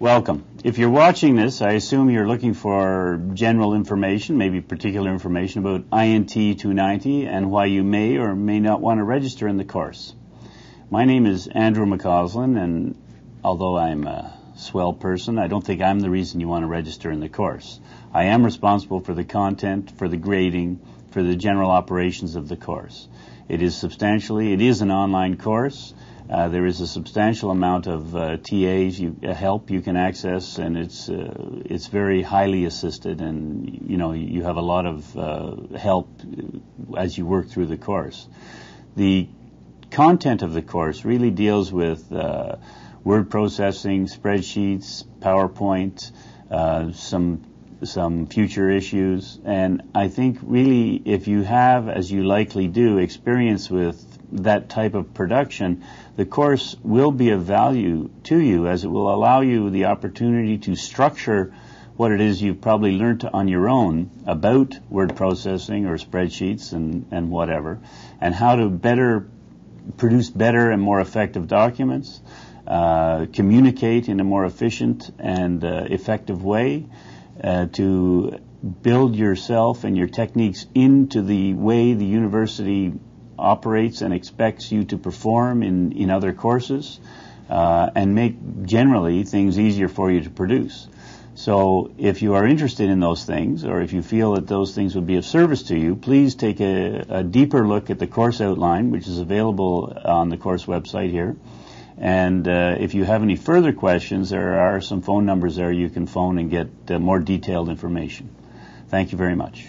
Welcome. If you're watching this, I assume you're looking for general information, maybe particular information about INT 290 and why you may or may not want to register in the course. My name is Andrew McAusland, and although I'm a swell person, I don't think I'm the reason you want to register in the course. I am responsible for the content, for the grading, for the general operations of the course. It is substantially, it is an online course. Uh, there is a substantial amount of uh, TAs, you, uh, help you can access, and it's uh, it's very highly assisted, and you know you have a lot of uh, help as you work through the course. The content of the course really deals with word processing, spreadsheets, PowerPoint, some some future issues, and I think really if you have, as you likely do, experience with that type of production, the course will be of value to you as it will allow you the opportunity to structure what it is you've probably learned on your own about word processing or spreadsheets and, and whatever, and how to better produce better and more effective documents, uh, communicate in a more efficient and uh, effective way, uh, to build yourself and your techniques into the way the university operates and expects you to perform in, in other courses uh, and make generally things easier for you to produce. So if you are interested in those things or if you feel that those things would be of service to you, please take a, a deeper look at the course outline, which is available on the course website here. And uh, if you have any further questions, there are some phone numbers there you can phone and get uh, more detailed information. Thank you very much.